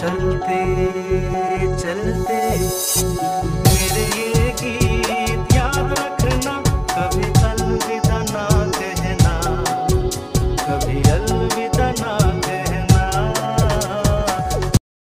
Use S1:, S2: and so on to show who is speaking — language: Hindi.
S1: चलते चलते।